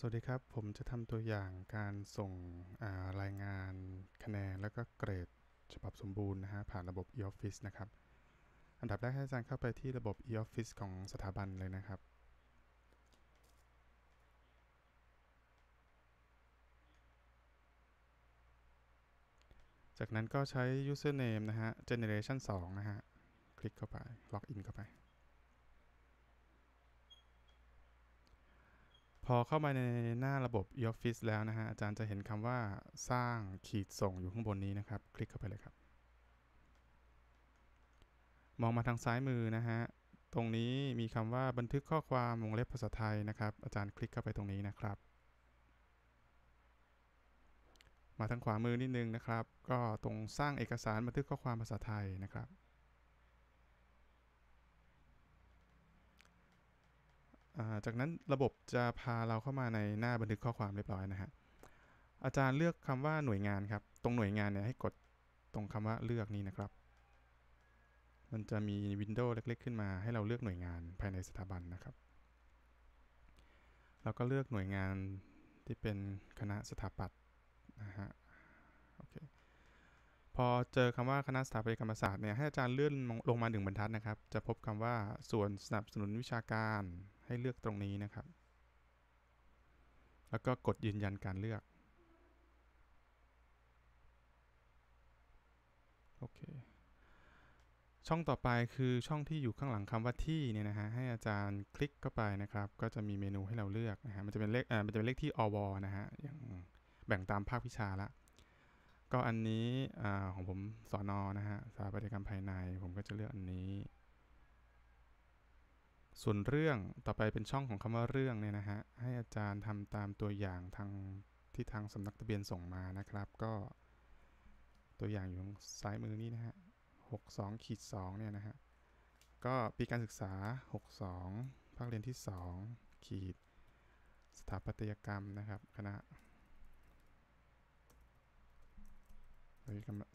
สวัสดีครับ ผมจะทำตัวอย่างการส่งรายงานคะแนน แล้วก็เกรดฉบับสมบูรณ์นะฮะ ผ่านระบบ e-office นะครับ อันดับแรกให้อาจารย์เข้าไปที่ระบบ e-office ของสถาบันเลยนะครับ จากนั้นก็ใช้ username นะฮะ generation 2 นะฮะ คลิกเข้าไป ล็อกอินเข้าไป พอเข้ามาในหน้าระบบ e-office แล้วนะฮะ อาจารย์จะเห็นคำว่าสร้างขีดส่งอยู่ข้างบนนี้นะครับ คลิกเข้าไปเลยครับ มองมาทางซ้ายมือนะฮะ ตรงนี้มีคำว่าบันทึกข้อความวงเล็บภาษาไทยนะครับ อาจารย์คลิกเข้าไปตรงนี้นะครับ มาทางขวามือนิดนึงนะครับ ก็ตรงสร้างเอกสารบันทึกข้อความภาษาไทยนะครับ จากนั้นระบบจะพาเราเข้ามาในหน้าบันทึกข้อความเรียบร้อยนะฮะ อาจารย์เลือกคำว่าหน่วยงานครับ ตรงหน่วยงานเนี่ยให้กดตรงคำว่าเลือกนี้นะครับ มันจะมีวินโดว์เล็ก ๆ ขึ้นมาให้เราเลือกหน่วยงานภายในสถาบันนะครับ เราก็เลือกหน่วยงานที่เป็นคณะสถาปัตย์นะฮะ พอเจอคำว่าคณะสถาปัตยกรรมศาสตร์เนี่ยให้อาจารย์เลื่อนลงมาหนึ่งบรรทัดนะครับ จะพบคำว่าส่วนสนับสนุนวิชาการให้เลือกตรงนี้นะครับ แล้วก็กดยืนยันการเลือกโอเคช่องต่อไปคือช่องที่อยู่ข้างหลังคำว่าที่เนี่ยนะฮะให้อาจารย์คลิกเข้าไปนะครับ ก็จะมีเมนูให้เราเลือกนะฮะมันจะเป็นเลขอ่ามันจะเป็นเลขที่อวนะฮะอย่างแบ่งตามภาควิชาละ ก็อันนี้อของผมสอนอนะฮะสถาปัตยกรรมภายในผมก็จะเลือกอันนี้ ส่วนเรื่องต่อไปเป็นช่องของคำว่าเรื่องเนี่ยนะฮะให้อาจารย์ทำตามตัวอย่างทางที่ทางสำนักทะเบียนส่งมานะครับ ก็ตัวอย่างอยู่ซ้ายมือนี้นะฮะหกสองขีดสองเนี่ยนะฮะก็ปีการศึกษา 62 ภาคเรียนที่ 2 ขีด สถาปัตยกรรมนะครับ คณะ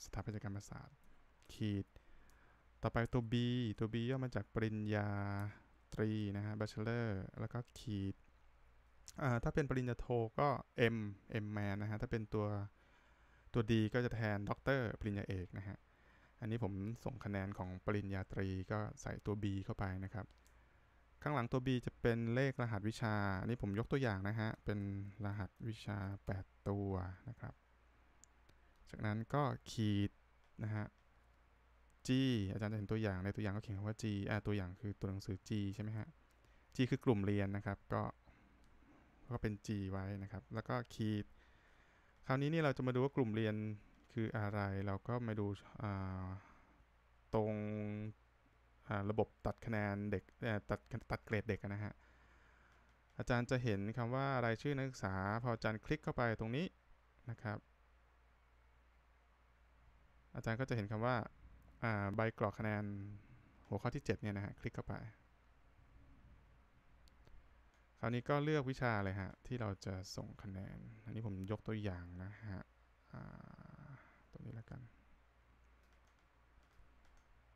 สถาปัตยกรรมศาสตร์ขีด ต่อไปตัว B ตัว B ย่อมาจากปริญญาตรีนะฮะ bachelor แล้วก็ขีดถ้าเป็นปริญญาโทก็ M M man นะฮะ ถ้าเป็นตัวตัว D ก็จะแทนด็อกเตอร์ปริญญาเอกนะฮะ อันนี้ผมส่งคะแนนของปริญญาตรีก็ใส่ตัว B เข้าไปนะครับ ข้างหลังตัว B จะเป็นเลขรหัสวิชา อันนี้ผมยกตัวอย่างนะฮะ เป็นรหัสวิชา 8 ตัวนะครับ จากนั้นก็ขีดนะฮะ G อาจารย์จะเห็นตัวอย่างในตัวอย่างก็เขียนคำว่า G อ่าตัวอย่างคือตัวหนังสือ G ใช่ไหมฮะ G คือกลุ่มเรียนนะครับ ก็ก็เป็น G ไว้นะครับ แล้วก็ขีด คราวนี้นี่เราจะมาดูว่ากลุ่มเรียนคืออะไร เราก็มาดูตรงระบบตัดคะแนนเด็กตัดตัดเกรดเด็กนะฮะ อาจารย์จะเห็นคำว่ารายชื่อนักศึกษา พออาจารย์คลิกเข้าไปตรงนี้นะครับ อาจารย์ก็จะเห็นคำว่าใบกรอกคะแนนหัวข้อที่ 7 เนี่ยนะฮะ คลิกเข้าไป คราวนี้ก็เลือกวิชาเลยฮะ ที่เราจะส่งคะแนน อันนี้ผมยกตัวอย่างนะฮะตรงนี้แล้วกัน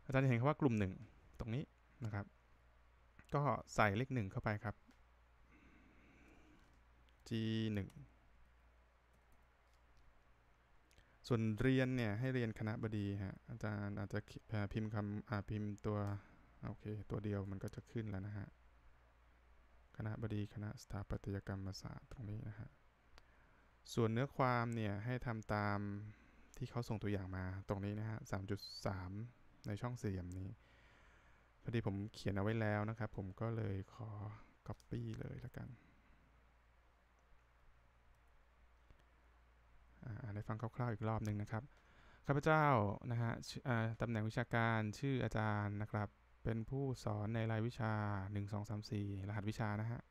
อาจารย์จะเห็นคำว่ากลุ่ม 1 ตรงนี้นะครับ ก็ใส่เลข 1 เข้าไปครับ G1 ส่วนเรียนเนี่ยให้เรียนคณะบดีฮะอาจารย์อาจจะพิมพ์คำพิมพ์ตัวโอเคตัวเดียวมันก็จะขึ้นแล้วนะฮะคณะบดีคณะสถาปัตยกรรมศาสตร์ตรงนี้นะฮะส่วนเนื้อความเนี่ยให้ทำตามที่เขาส่งตัวอย่างมาตรงนี้นะฮะ 3.3 ในช่องสี่เหลี่ยมนี้ พอดีผมเขียนเอาไว้แล้วนะครับ ผมก็เลยขอ Copy เลยแล้วกัน อ่านให้ฟังคร่าวๆอีกรอบหนึ่งนะครับข้าพเจ้านะฮะตำแหน่งวิชาการชื่ออาจารย์นะครับ เป็นผู้สอนในรายวิชา 1 2 3 4 รหัสวิชานะฮะ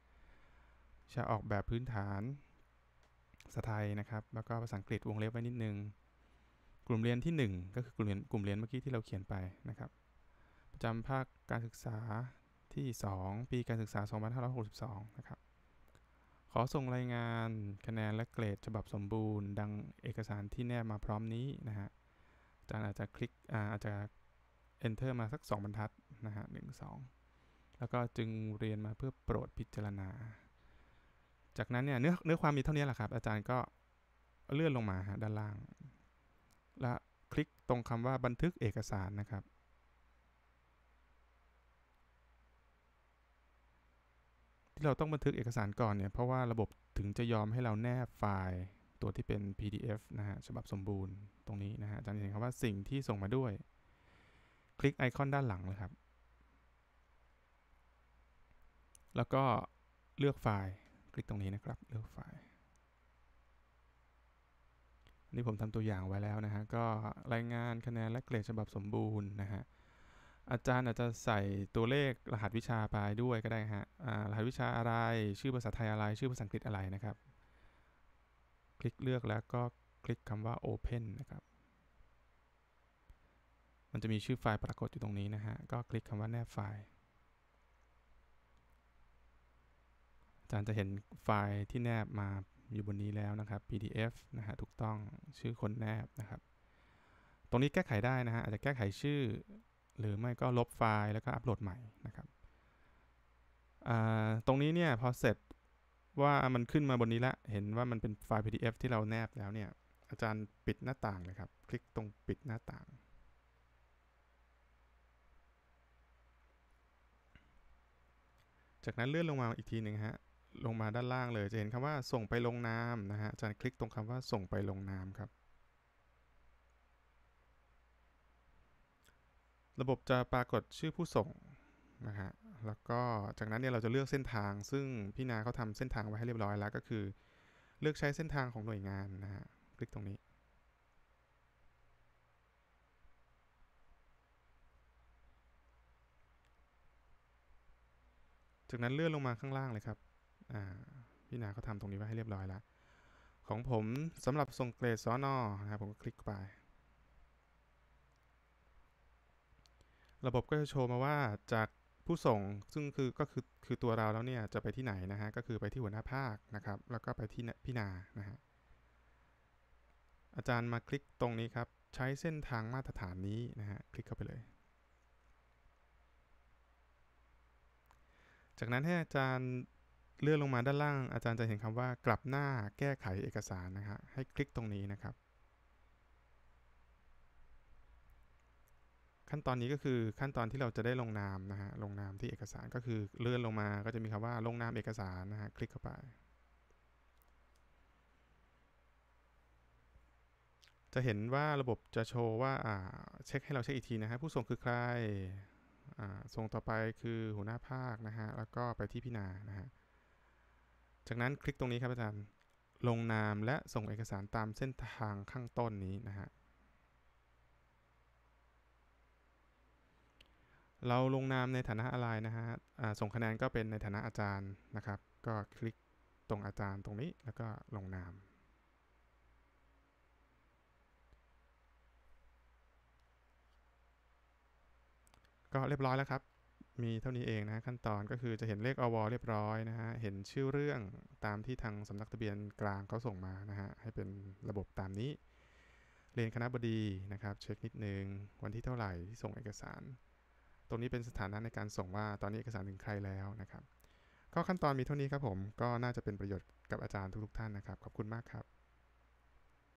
วิชาออกแบบพื้นฐานสไทยนะครับ แล้วก็ภาษาอังกฤษวงเล็บไว้นิดนึง กลุ่มเรียนที่ 1 ก็คือกลุ่มเรียนกลุ่มเรียนเมื่อกี้ที่เราเขียนไปนะครับ ประจำภาคการศึกษาที่ 2 ปีการศึกษา 2562 นะครับ อส่งรายงานคะแนนและเกรดฉบับสมบูรณ์ ดังเอกสารที่แนบมาพร้อมนี้นะฮะอาจารย์อาจจะคลิกอาจจะ enter มาสัก 2 บรรทัดนะฮะหนึ่งสองแล้วก็จึงเรียนมาเพื่อโปรดพิจารณา จากนั้นเนี่ยเนื้อเนื้อความมีเท่านี้แหละครับ อาจารย์ก็เลื่อนลงมาด้านล่าง และคลิกตรงคำว่าบันทึกเอกสารนะครับ ที่เราต้องบันทึกเอกสารก่อนเนี่ยเพราะว่าระบบถึงจะยอมให้เราแนบไฟล์ตัวที่เป็น PDF นะฮะฉบับสมบูรณ์ตรงนี้นะฮะอาจารย์เห็นคำว่าสิ่งที่ส่งมาด้วย คลิกไอคอนด้านหลังเลยครับ แล้วก็เลือกไฟล์คลิกตรงนี้นะครับเลือกไฟล์นี่ผมทำตัวอย่างไว้แล้วนะฮะก็รายงานคะแนนและเกรดฉบับสมบูรณ์นะฮะ อาจารย์อาจจะใส่ตัวเลขรหัสวิชาไปด้วยก็ได้ฮะรหัสวิชาอะไร ชื่อภาษาไทยอะไร ชื่อภาษาอังกฤษอะไรนะครับ คลิกเลือกแล้วก็คลิกคำว่า Open นะครับ มันจะมีชื่อไฟล์ปรากฏอยู่ตรงนี้นะฮะ ก็คลิกคำว่าแนบไฟล์ อาจารย์จะเห็นไฟล์ที่แนบมาอยู่บนนี้แล้วนะครับ PDF นะฮะ ถูกต้อง ชื่อคนแนบนะครับ ตรงนี้แก้ไขได้นะฮะ อาจจะแก้ไขชื่อ หรือไม่ก็ลบไฟล์แล้วก็อัปโหลดใหม่นะครับตรงนี้เนี่ยพอเสร็จว่ามันขึ้นมาบนนี้ละ เห็นว่ามันเป็นไฟล์ PDF ที่เราแนบแล้วเนี่ย อาจารย์ปิดหน้าต่างเลยครับ คลิกตรงปิดหน้าต่าง จากนั้นเลื่อนลงมาอีกทีหนึ่งฮะ ลงมาด้านล่างเลย จะเห็นคำว่าส่งไปลงนามนะฮะ อาจารย์คลิกตรงคำว่าส่งไปลงนามครับ ระบบจะปรากฏชื่อผู้ส่งนะฮะแล้วก็จากนั้นเนี่ยเราจะเลือกเส้นทาง ซึ่งพี่นาเขาทำเส้นทางไว้ให้เรียบร้อยแล้วก็คือ เลือกใช้เส้นทางของหน่วยงานนะฮะคลิกตรงนี้จากนั้นเลื่อนลงมาข้างล่างเลยครับ พี่นาเขาทำตรงนี้ไว้ให้เรียบร้อยแล้ว ของผมสำหรับส่งเกรดสอนอนะครับผมก็คลิกไป ระบบก็จะโชว์มาว่าจากผู้ส่งซึ่งคือก็คือคือตัวเราแล้วเนี่ยจะไปที่ไหนนะฮะก็คือไปที่หัวหน้าภาคนะครับ แล้วก็ไปที่พี่นานะฮะอาจารย์มาคลิกตรงนี้ครับ ใช้เส้นทางมาตรฐานนี้นะฮะคลิกเข้าไปเลย จากนั้นให้อาจารย์เลื่อนลงมาด้านล่าง อาจารย์จะเห็นคำว่ากลับหน้าแก้ไขเอกสารนะฮะให้คลิกตรงนี้นะครับ ขั้นตอนนี้ก็คือขั้นตอนที่เราจะได้ลงนามนะฮะลงนามที่เอกสารก็คือเลื่อนลงมาก็จะมีคำว่าลงนามเอกสารนะฮะคลิกเข้าไป จะเห็นว่าระบบจะโชว์ว่าเช็คให้เราเช็คอีกทีนะฮะผู้ส่งคือใครส่งต่อไปคือหัวหน้าภาคนะฮะแล้วก็ไปที่พินานะฮะจากนั้นคลิกตรงนี้ครับอาจารย์ลงนามและส่งเอกสารตามเส้นทางข้างต้นนี้นะฮะ เราลงนามในฐานะอะไรนะฮะส่งคะแนนก็เป็นในฐานะอาจารย์นะครับ ก็คลิกตรงอาจารย์ตรงนี้แล้วก็ลงนาม ก็เรียบร้อยแล้วครับ มีเท่านี้เองนะขั้นตอนก็คือจะเห็นเลขอวเรียบร้อยนะฮะ เห็นชื่อเรื่องตามที่ทางสำนักทะเบียนกลางเขาส่งมานะฮะ ให้เป็นระบบตามนี้ เรียนคณะบดีนะครับ เช็คนิดนึง วันที่เท่าไหร่ที่ส่งเอกสาร ตรงนี้เป็นสถานะในการส่งว่าตอนนี้เอกสารถึงใครแล้วนะครับ ก็ขั้นตอนมีเท่านี้ครับผม ก็น่าจะเป็นประโยชน์กับอาจารย์ทุกๆท่านนะครับ ขอบคุณมากครับ